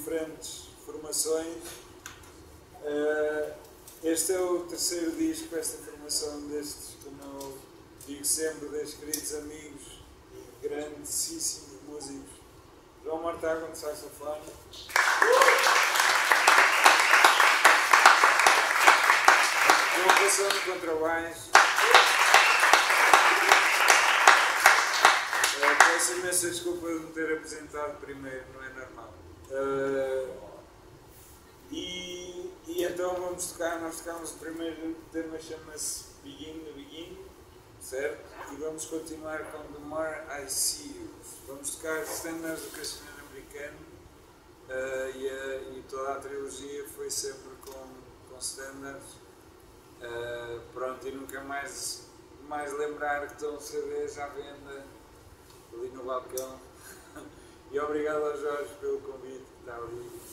diferentes formações. Uh, este é o terceiro disco, esta formação destes, como eu digo sempre, destes queridos amigos, grandíssimos músicos. João Martago no saxofone. João Passão no contrabaixo. Uh, peço imensa desculpa de me ter apresentado primeiro, não é normal. Uh, e, e então vamos tocar, nós tocámos o primeiro tema, chama-se Begin no Begin, certo? E vamos continuar com The More I See You. Vamos tocar standards do castelhano americano uh, e, a, e, toda a trilogia foi sempre com, com standards. Uh, pronto, e nunca mais, mais lembrar que estão CDs à venda ali no balcão. E obrigado ao Jorge pelo convite que ali.